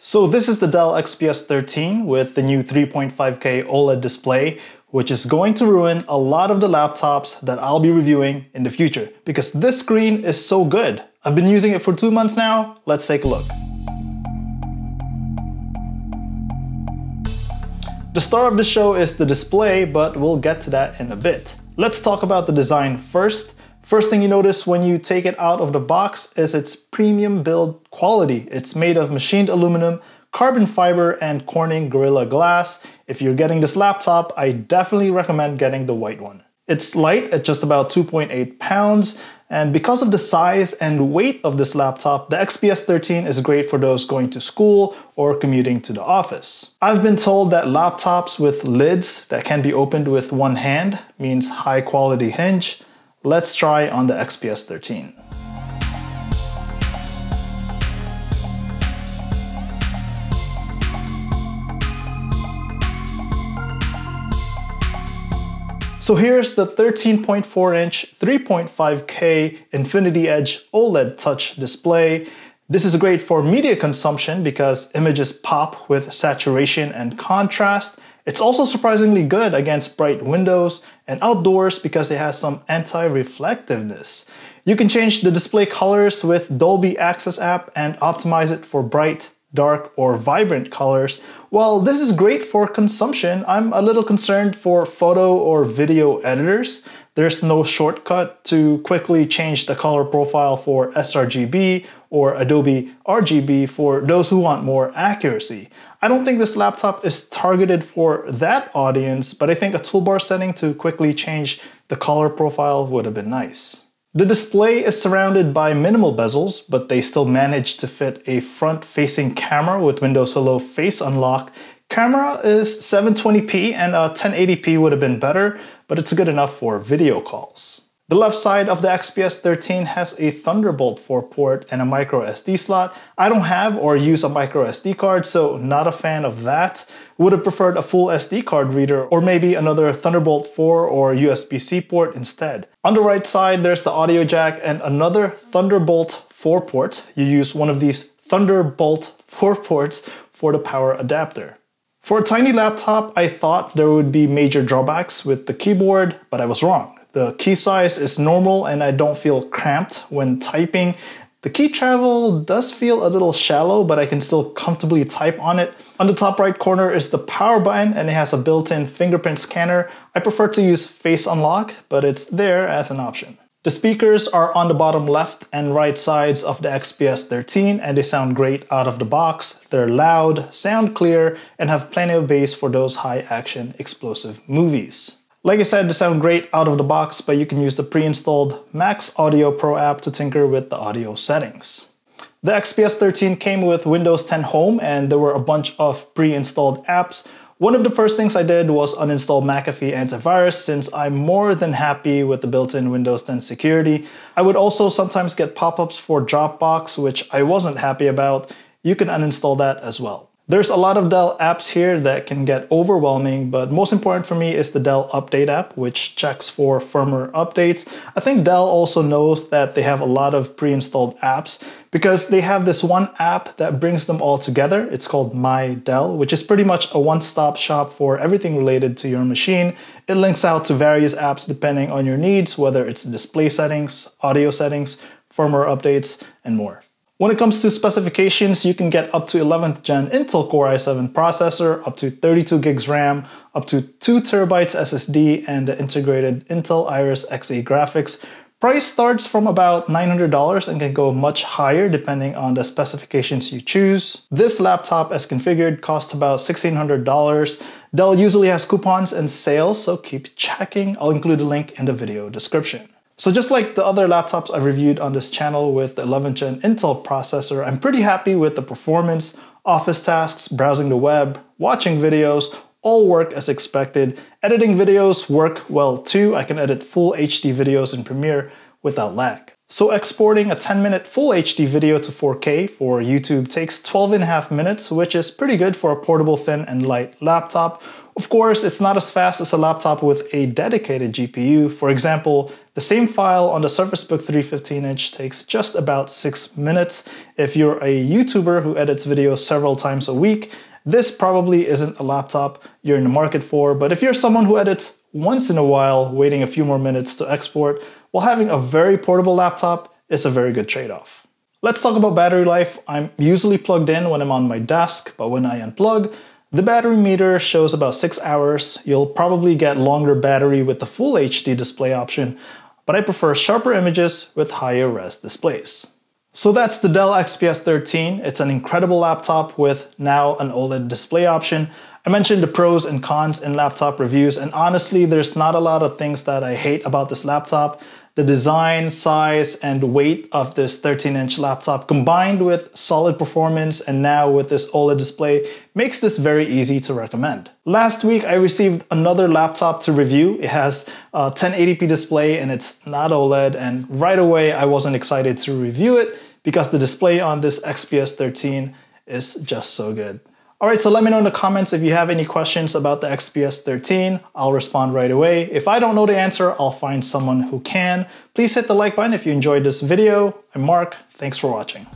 So this is the Dell XPS 13 with the new 3.5K OLED display, which is going to ruin a lot of the laptops that I'll be reviewing in the future because this screen is so good. I've been using it for two months now. Let's take a look. The star of the show is the display, but we'll get to that in a bit. Let's talk about the design first. First thing you notice when you take it out of the box is its premium build quality. It's made of machined aluminum, carbon fiber, and Corning Gorilla Glass. If you're getting this laptop, I definitely recommend getting the white one. It's light at just about 2.8 pounds, and because of the size and weight of this laptop, the XPS 13 is great for those going to school or commuting to the office. I've been told that laptops with lids that can be opened with one hand means high quality hinge. Let's try on the XPS 13. So here's the 13.4 inch 3.5K Infinity Edge OLED touch display. This is great for media consumption because images pop with saturation and contrast. It's also surprisingly good against bright windows and outdoors because it has some anti-reflectiveness. You can change the display colors with Dolby Access app and optimize it for bright, dark, or vibrant colors. While this is great for consumption, I'm a little concerned for photo or video editors. There's no shortcut to quickly change the color profile for sRGB or Adobe RGB for those who want more accuracy. I don't think this laptop is targeted for that audience, but I think a toolbar setting to quickly change the color profile would have been nice. The display is surrounded by minimal bezels, but they still managed to fit a front-facing camera with Windows Hello Face Unlock. Camera is 720p and uh, a 1080p would have been better, but it's good enough for video calls. The left side of the XPS 13 has a Thunderbolt 4 port and a micro SD slot. I don't have or use a micro SD card, so not a fan of that. Would have preferred a full SD card reader or maybe another Thunderbolt 4 or USB-C port instead. On the right side, there's the audio jack and another Thunderbolt 4 port. You use one of these Thunderbolt 4 ports for the power adapter. For a tiny laptop, I thought there would be major drawbacks with the keyboard, but I was wrong. The key size is normal and I don't feel cramped when typing. The key travel does feel a little shallow, but I can still comfortably type on it. On the top right corner is the power button and it has a built-in fingerprint scanner. I prefer to use Face Unlock, but it's there as an option. The speakers are on the bottom left and right sides of the XPS 13 and they sound great out of the box. They're loud, sound clear, and have plenty of bass for those high action explosive movies. Like I said, they sound great out of the box, but you can use the pre-installed MaxxAudio Pro app to tinker with the audio settings. The XPS 13 came with Windows 10 Home and there were a bunch of pre-installed apps. One of the first things I did was uninstall McAfee antivirus since I'm more than happy with the built-in Windows 10 security. I would also sometimes get pop-ups for Dropbox, which I wasn't happy about. You can uninstall that as well. There's a lot of Dell apps here that can get overwhelming, but most important for me is the Dell Update app, which checks for firmware updates. I think Dell also knows that they have a lot of pre-installed apps because they have this one app that brings them all together. It's called My Dell, which is pretty much a one-stop shop for everything related to your machine. It links out to various apps depending on your needs, whether it's display settings, audio settings, firmware updates, and more. When it comes to specifications, you can get up to 11th gen Intel Core i7 processor, up to 32 gigs RAM, up to 2 terabytes SSD, and the integrated Intel Iris Xe graphics. Price starts from about $900 and can go much higher depending on the specifications you choose. This laptop as configured costs about $1,600. Dell usually has coupons and sales, so keep checking. I'll include a link in the video description. So just like the other laptops I've reviewed on this channel with the 11th gen Intel processor, I'm pretty happy with the performance, office tasks, browsing the web, watching videos, all work as expected. Editing videos work well too. I can edit full HD videos in Premiere without lag. So exporting a 10 minute full HD video to 4K for YouTube takes 12 and a half minutes, which is pretty good for a portable thin and light laptop Of course, it's not as fast as a laptop with a dedicated GPU. For example, the same file on the Surface Book 3 15-inch takes just about 6 minutes. If you're a YouTuber who edits videos several times a week, this probably isn't a laptop you're in the market for, but if you're someone who edits once in a while, waiting a few more minutes to export, while having a very portable laptop is a very good trade-off. Let's talk about battery life. I'm usually plugged in when I'm on my desk, but when I unplug, the battery meter shows about 6 hours. You'll probably get longer battery with the full HD display option, but I prefer sharper images with higher res displays. So that's the Dell XPS 13. It's an incredible laptop with now an OLED display option. I mentioned the pros and cons in laptop reviews, and honestly, there's not a lot of things that I hate about this laptop. The design, size, and weight of this 13-inch laptop combined with solid performance and now with this OLED display makes this very easy to recommend. Last week I received another laptop to review. It has a 1080p display and it's not OLED and right away I wasn't excited to review it because the display on this XPS 13 is just so good. All right, so let me know in the comments if you have any questions about the XPS 13. I'll respond right away. If I don't know the answer, I'll find someone who can. Please hit the like button if you enjoyed this video. I'm Mark. Thanks for watching.